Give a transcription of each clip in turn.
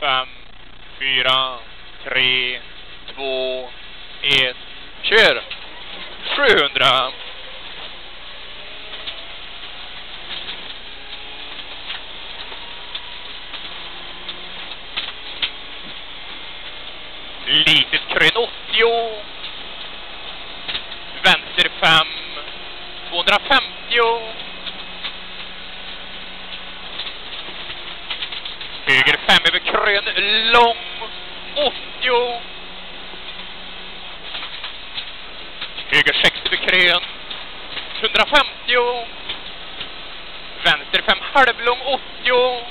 fem, fyra, tre, två, ett. Kör! 700! Litet krön 80. Vänster 5. 250. Höger 5 en. Lång 80. Höger 60 krön. 150. Vänster 5 halvlång 80.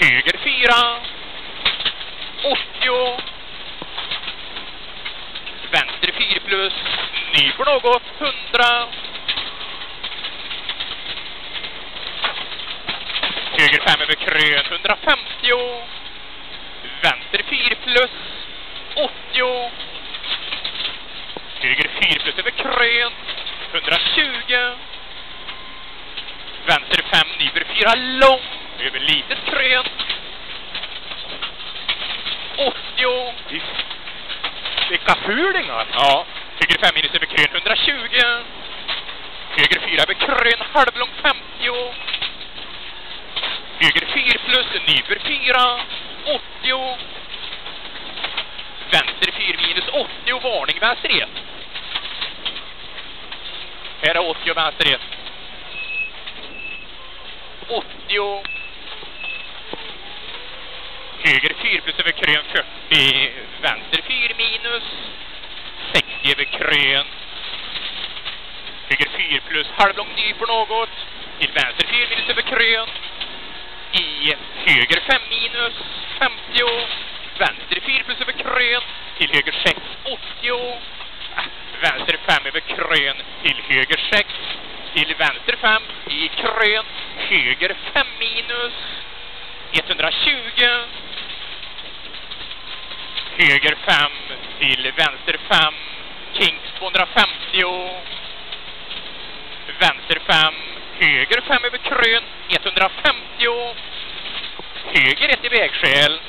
Höger 4. 80. Vänster 4 plus. Ny på något. 100. Höger 5 över krön. 150. Vänster 4 plus. 80. Höger 4 plus över krön. 120. Vänster 5 nyper 4 lång. Över litet krön. 80. Vilka fulingar! Ja. Höger 5 minus över krön 120. Höger 4 över krön halvlång 50. 4 plus ny för 4. 80. Vänster 4 minus 80. och Varning vänster 1. Här är 80 och vänster 1. 80. Höger 4 plus över krön 40. Vänster 4 minus. 60 över krön. Höger 4 plus halvlång ny för något. Till vänster 4 minus över krön. I höger 5 minus. 50. Vänster 4 plus över krön. Till höger 6. 80. Vänster 5 över krön. Till höger 6. Till vänster 5. I krön. Höger 5 minus. 120. Höger 5 till vänster 5. Kings 250. Vänster 5. Höger 5 över krön. 150. Höger ett i vägskäl.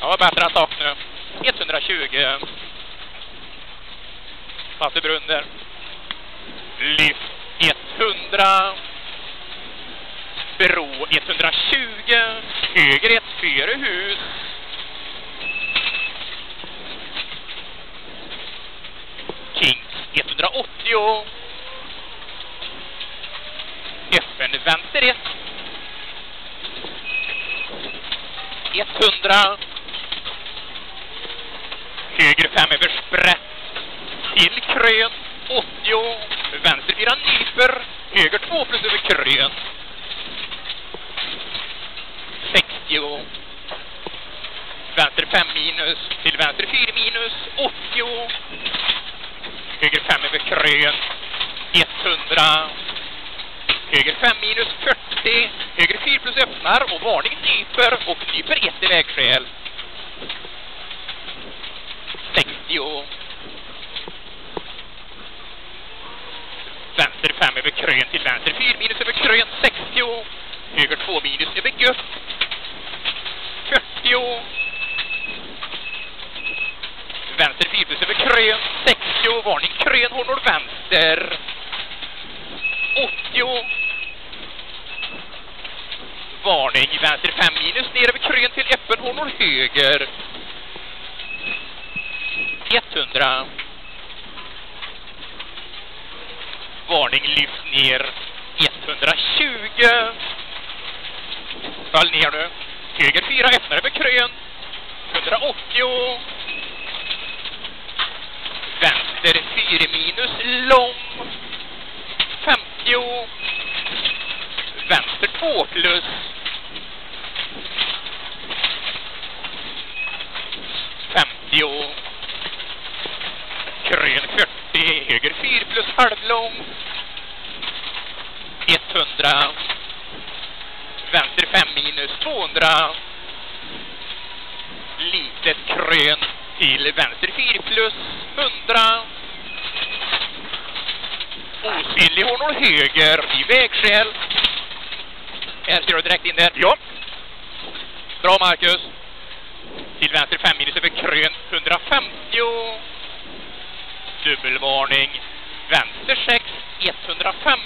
Ja, bättre än sak nu. 120. Fattigbrunn där. Lyft 100. Bro 120. Höger 1 före hus. Kings 180. FN vänster 1. 100. Höger 5 över sprätt. Till krön 80. Vänster 4 nyper. Höger 2 plus över krön. 60. Vänster 5 minus. Till vänster 4 minus. 80. Höger 5 över krön. 100. Höger 5 minus 40. Höger 4 plus öppnar och varning nyper och nyper 1 i vägskäl. 60. Vänster 5 över krön till vänster 4 minus över krön 60. Höger 2 minus över gött 40. Vänster 4 plus över krön 60. Varning krön håller vänster. 80. Varning vänster 5 minus ner över krön till öppen håller höger. 100. Varning lyft ner 120. Fall ner nu. Höger 4 öppnar över krön. 180. Vänster 4 minus lång. 50. Vänster 2 plus. 50. Grön 40. Höger 4 plus halvlång. 100. Vänster 5 minus 200. Litet krön till vänster 4 plus 100. Osynlig honor höger i vägskäl. Här ser du direkt in där. Ja. Bra Marcus. Till vänster 5 minus över krön 150. Dubbelvarning. Vänster 6 150.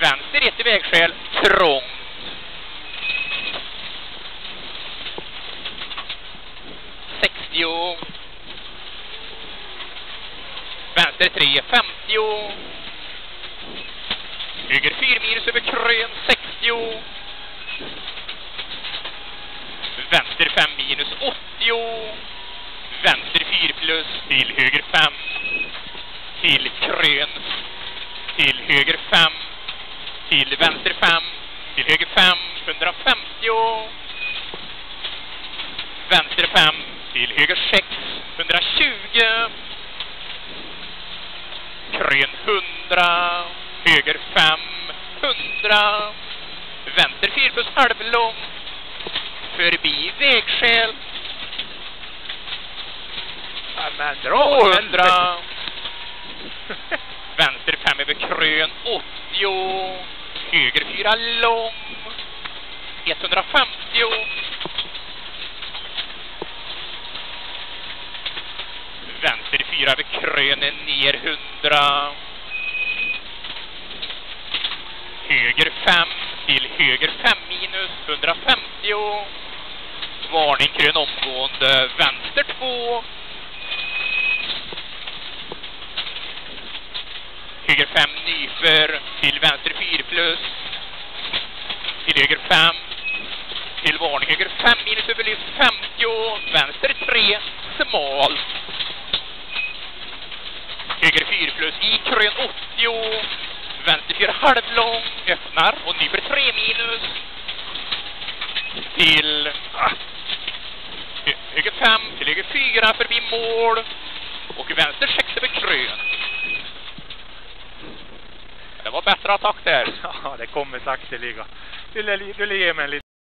Vänster 1 i vägskäl trångt. Sextio. Vänster 3 50. Bygger 4 minus över krön 60. Vänster 5 minus 80. Vänster 4 plus till höger 5. Till krön. Till höger 5. Till vänster 5. Till höger 5. 150. Vänster 5. Till höger 6. 120. Krön 100. Höger 5. 100. Vänster 4 plus halvlång. Förbi vägskäl. Ja, men dra åt 200. helvete. Vänster 5 över krön 80. Höger 4 lång. 150. Vänster 4 över krönen ner 100. Höger 5 till höger 5 minus 150. Varning krön omgående. Vänster 2. Höger 5 nyfer, Till vänster 4 plus. Till höger 5. Till varning höger 5 minus överlyft 50. Vänster 3. Smal. Höger 4 plus i krön 80. Vänster 4 halvlång. Öppnar och nyfer 3 minus. Till ah, 5 till höger 4 förbi mål. Och vänster 6 över krön. Det var bättre attack där. Ja, det kommer sakteliga. Du, lär du ge mig en liten